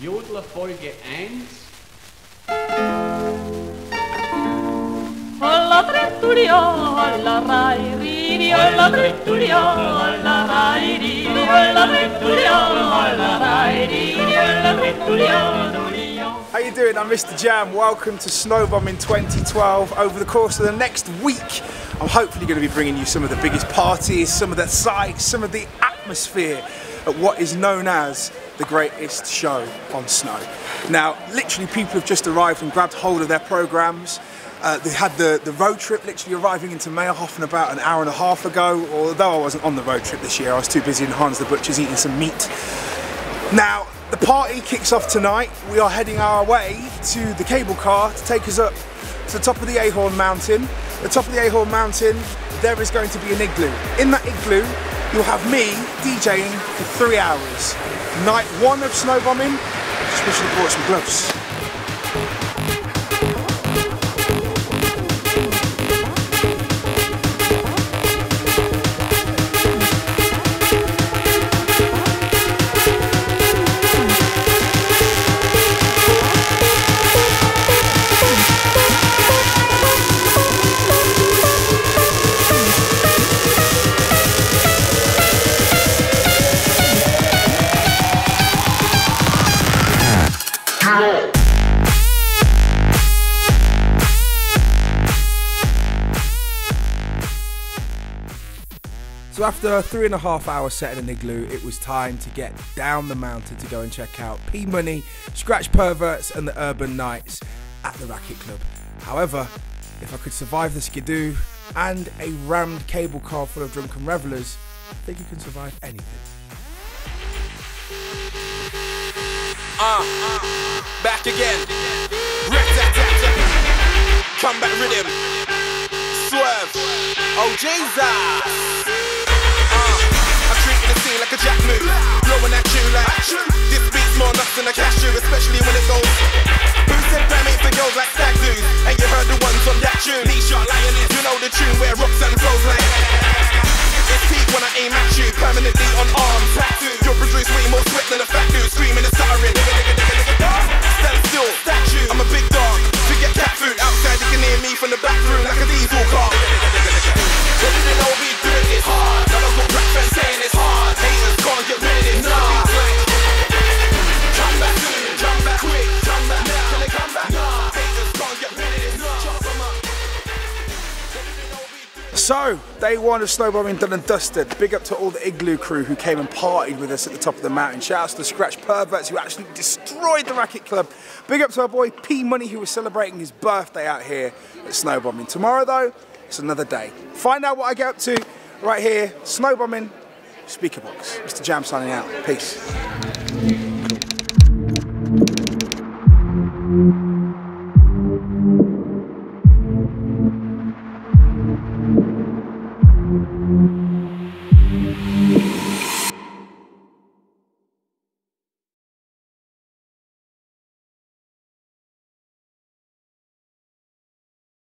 Jodler Folge 1. Alla tretturia, alla rai ridi, alla tretturia, alla rai ridi, alla tretturia, alla rai ridi, alla tretturia, How you doing? I'm MistaJam. Welcome to Snowbombing 2012. Over the course of the next week, I'm hopefully going to be bringing you some of the biggest parties, some of the sights, some of the atmosphere at what is known as the greatest show on snow. Now, literally, people have just arrived and grabbed hold of their programs. Uh, they had the, the road trip literally arriving into Mayrhofen about an hour and a half ago, although I wasn't on the road trip this year, I was too busy in Hans the Butcher's eating some meat. Now, the party kicks off tonight. We are heading our way to the cable car to take us up to the top of the Ahorn Mountain. The top of the Ahorn Mountain, there is going to be an igloo. In that igloo, you'll have me DJing for three hours. Night one of snowbombing, just wish you brought some gloves. So after three and a half hour set in an igloo, it was time to get down the mountain to go and check out P Money, Scratch Perverts, and the Urban Knights at the Racket Club. However, if I could survive the skidoo and a rammed cable car full of drunken revelers, I think you can survive anything. Uh, back again. Come back rhythm. Swerve. Oh Jesus. Uh, I creep in the scene like a jack move. Blowing at you like this beat's more nuts than a cashew, especially when it goes. Who said Pam ain't for girls like stag dudes? And you heard the ones on that tune. Knee-shot lioness. You know the tune where rocks and flows like. It's peak when I aim at you, permanently on arms, diesel So, day one of snowbombing done and dusted. Big up to all the igloo crew who came and partied with us at the top of the mountain. Shout out to the Scratch Perverts who actually destroyed the Racket Club. Big up to our boy P Money who was celebrating his birthday out here at snowbombing. Tomorrow though, it's another day. Find out what I get up to right here, snowbombing, speaker box. MistaJam signing out. Peace.